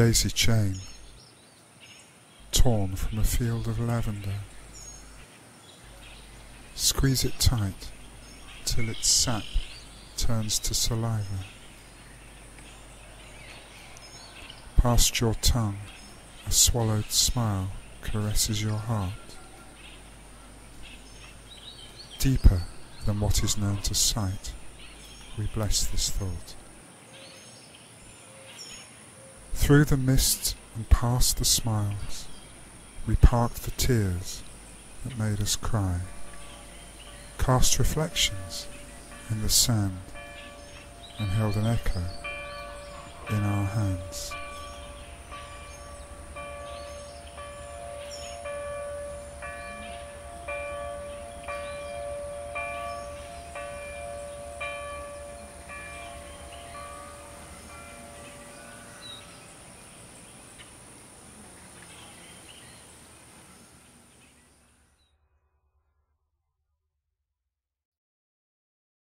daisy chain, torn from a field of lavender. Squeeze it tight till its sap turns to saliva. Past your tongue, a swallowed smile caresses your heart. Deeper than what is known to sight, we bless this thought. Through the mist and past the smiles, we parked the tears that made us cry, cast reflections in the sand, and held an echo in our hands.